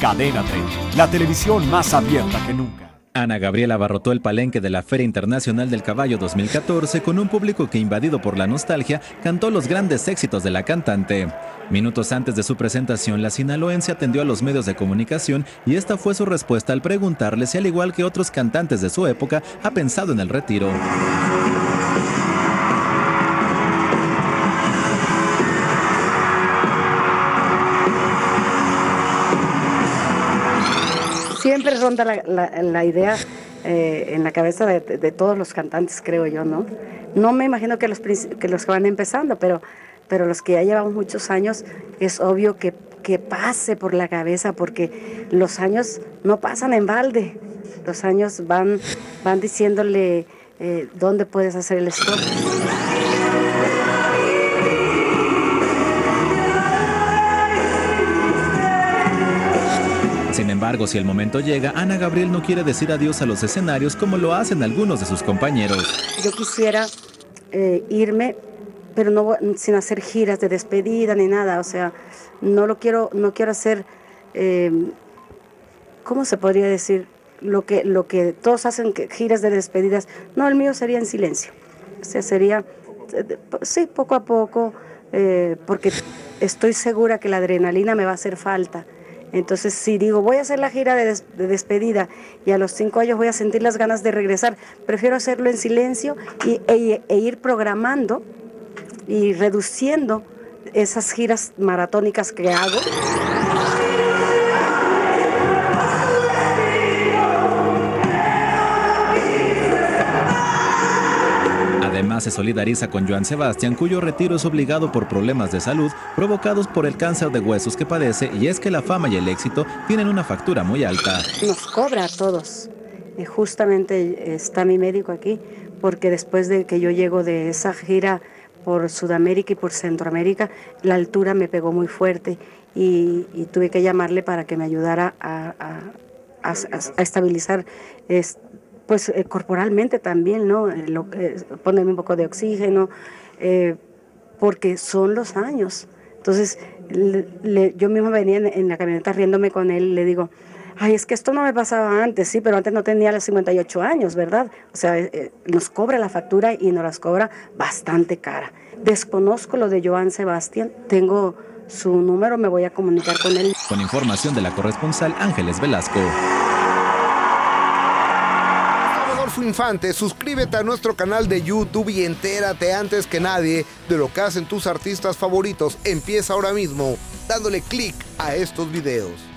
Cadena 30, la televisión más abierta que nunca. Ana Gabriela abarrotó el palenque de la Feria Internacional del Caballo 2014 con un público que, invadido por la nostalgia, cantó los grandes éxitos de la cantante. Minutos antes de su presentación, la sinaloense atendió a los medios de comunicación y esta fue su respuesta al preguntarle si, al igual que otros cantantes de su época, ha pensado en el retiro. Siempre ronda la, idea eh, en la cabeza de, todos los cantantes, creo yo, ¿no? No me imagino que los que, los que van empezando, pero, pero los que ya llevamos muchos años, es obvio que, que pase por la cabeza, porque los años no pasan en balde, los años van, van diciéndole eh, dónde puedes hacer el stop. Embargo, si el momento llega, Ana Gabriel no quiere decir adiós a los escenarios como lo hacen algunos de sus compañeros. Yo quisiera eh, irme, pero no sin hacer giras de despedida ni nada. O sea, no lo quiero, no quiero hacer, eh, ¿cómo se podría decir? Lo que, lo que todos hacen giras de despedidas. No, el mío sería en silencio. O sea, sería, eh, sí, poco a poco, porque estoy segura que la adrenalina me va a hacer falta. Entonces, si digo, voy a hacer la gira de, despedida y a los cinco años voy a sentir las ganas de regresar, prefiero hacerlo en silencio y, e, e ir programando y reduciendo esas giras maratónicas que hago. Se solidariza con Joan Sebastián, cuyo retiro es obligado por problemas de salud provocados por el cáncer de huesos que padece, y es que la fama y el éxito tienen una factura muy alta. Nos cobra a todos. Justamente está mi médico aquí, porque después de que yo llego de esa gira por Sudamérica y por Centroamérica, la altura me pegó muy fuerte y, tuve que llamarle para que me ayudara a estabilizar pues eh, corporalmente también, ¿no? Eh, lo, ponerme un poco de oxígeno, eh, porque son los años. Entonces, yo misma venía en, la camioneta riéndome con él, le digo, ay, es que esto no me pasaba antes, sí, pero antes no tenía los 58 años, ¿verdad? O sea, nos cobra la factura y nos las cobra bastante cara. Desconozco lo de Joan Sebastián, tengo su número, me voy a comunicar con él. Con información de la corresponsal Ángeles Velasco. Infante, suscríbete a nuestro canal de YouTube y entérate antes que nadie de lo que hacen tus artistas favoritos. Empieza ahora mismo dándole clic a estos videos.